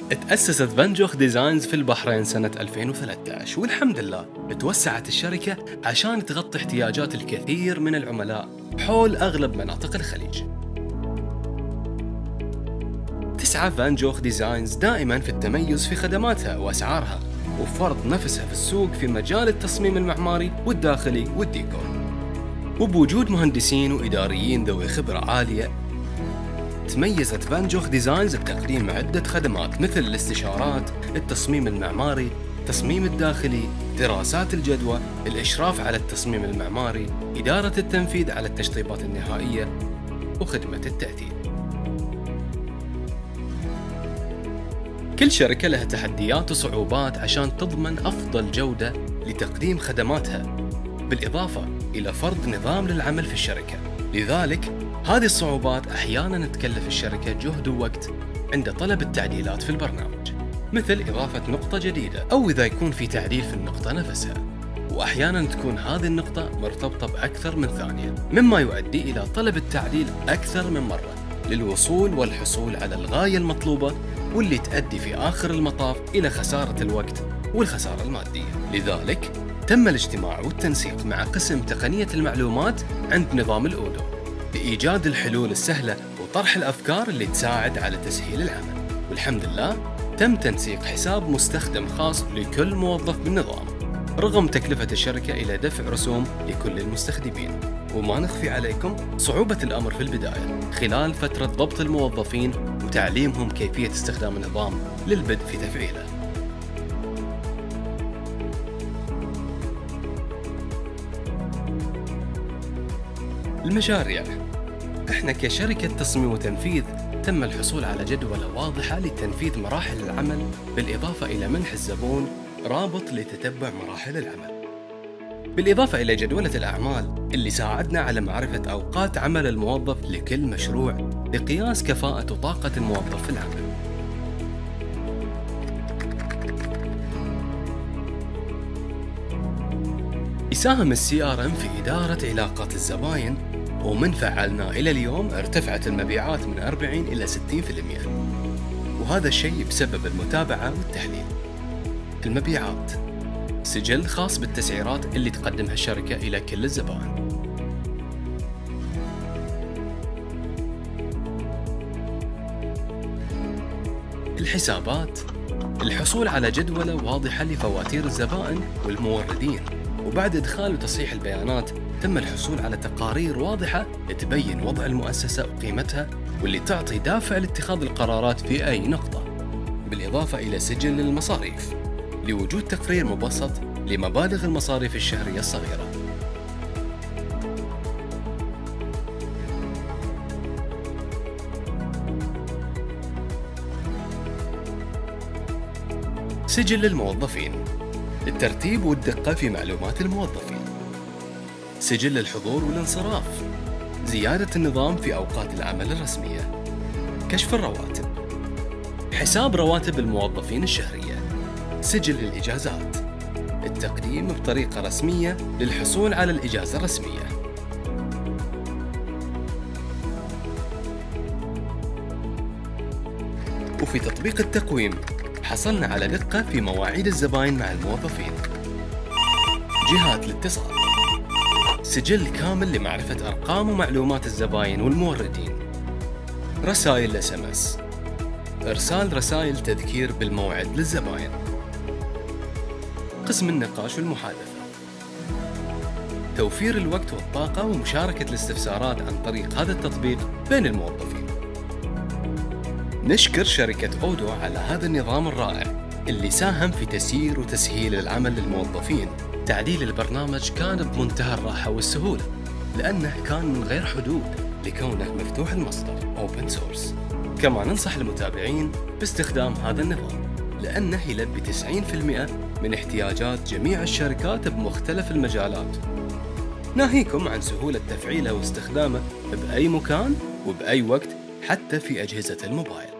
تأسست Van Gogh Designs في البحرين سنة 2013 والحمد لله توسعت الشركة عشان تغطي احتياجات الكثير من العملاء حول أغلب مناطق الخليج. تسعى Van Gogh Designs دائما في التميز في خدماتها وأسعارها وفرض نفسها في السوق في مجال التصميم المعماري والداخلي والديكور. وبوجود مهندسين وإداريين ذوي خبرة عالية تميزت فانجوخ ديزاينز بتقديم عدة خدمات مثل الاستشارات، التصميم المعماري، التصميم الداخلي، دراسات الجدوى، الإشراف على التصميم المعماري، إدارة التنفيذ على التشطيبات النهائية، وخدمة التأثير. كل شركة لها تحديات وصعوبات عشان تضمن أفضل جودة لتقديم خدماتها، بالإضافة إلى فرض نظام للعمل في الشركة. لذلك هذه الصعوبات أحيانا تكلف الشركة جهد ووقت عند طلب التعديلات في البرنامج مثل إضافة نقطة جديدة أو إذا يكون في تعديل في النقطة نفسها. وأحيانا تكون هذه النقطة مرتبطة بأكثر من ثانية مما يؤدي إلى طلب التعديل أكثر من مرة للوصول والحصول على الغاية المطلوبة واللي تؤدي في آخر المطاف إلى خسارة الوقت والخسارة المادية. لذلك تم الاجتماع والتنسيق مع قسم تقنية المعلومات عند نظام الأودو لإيجاد الحلول السهلة وطرح الأفكار اللي تساعد على تسهيل العمل. والحمد لله تم تنسيق حساب مستخدم خاص لكل موظف بالنظام رغم تكلفة الشركة إلى دفع رسوم لكل المستخدمين. وما نخفي عليكم صعوبة الأمر في البداية خلال فترة ضبط الموظفين وتعليمهم كيفية استخدام النظام للبدء في تفعيله. المشاريع. إحنا كشركة تصميم وتنفيذ تم الحصول على جدولة واضحة لتنفيذ مراحل العمل بالإضافة إلى منح الزبون رابط لتتبع مراحل العمل. بالإضافة إلى جدولة الأعمال اللي ساعدنا على معرفة أوقات عمل الموظف لكل مشروع لقياس كفاءة وطاقة الموظف في العمل. يساهم ال CRM في إدارة علاقات الزباين ومن فعلناه إلى اليوم ارتفعت المبيعات من 40 إلى 60% وهذا الشيء بسبب المتابعة والتحليل. المبيعات. سجل خاص بالتسعيرات اللي تقدمها الشركة إلى كل الزبائن. الحسابات. الحصول على جدولة واضحة لفواتير الزبائن والموردين. وبعد إدخال وتصحيح البيانات تم الحصول على تقارير واضحة تبين وضع المؤسسة وقيمتها واللي تعطي دافع لاتخاذ القرارات في أي نقطة بالإضافة إلى سجل للمصاريف لوجود تقرير مبسط لمبالغ المصاريف الشهرية الصغيرة. سجل للموظفين. الترتيب والدقة في معلومات الموظفين. سجل الحضور والانصراف. زيادة النظام في أوقات العمل الرسمية. كشف الرواتب. حساب رواتب الموظفين الشهرية. سجل الإجازات. التقديم بطريقة رسمية للحصول على الإجازة الرسمية. وفي تطبيق التقويم حصلنا على دقة في مواعيد الزباين مع الموظفين. جهات الاتصال. سجل كامل لمعرفة أرقام ومعلومات الزباين والموردين. رسائل SMS إرسال رسائل تذكير بالموعد للزباين. قسم النقاش والمحادثة. توفير الوقت والطاقة ومشاركة الاستفسارات عن طريق هذا التطبيق بين الموظفين. نشكر شركة أودو على هذا النظام الرائع اللي ساهم في تسيير وتسهيل العمل للموظفين. تعديل البرنامج كان بمنتهى الراحة والسهولة لأنه كان من غير حدود لكونه مفتوح المصدر Open Source. كما ننصح المتابعين باستخدام هذا النظام لأنه يلبي 90% من احتياجات جميع الشركات بمختلف المجالات. ناهيكم عن سهولة تفعيله واستخدامه بأي مكان وبأي وقت حتى في أجهزة الموبايل.